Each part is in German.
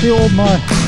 feel my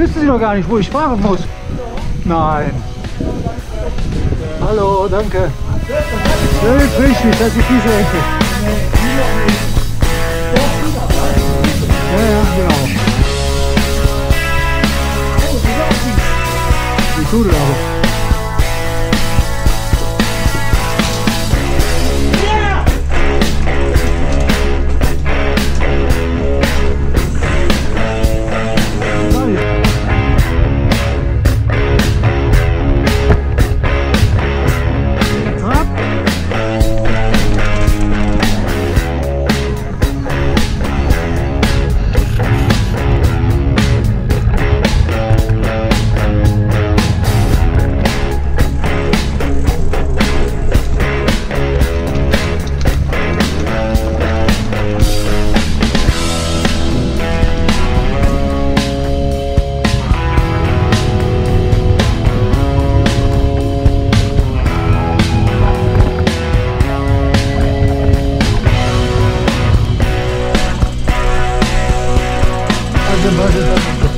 wissen Sie noch gar nicht, wo ich fahren muss? Nein. Hallo, danke. Völlig richtig, das ist diese Ecke. Ja, ja, genau. Die Tudel aber. the murder.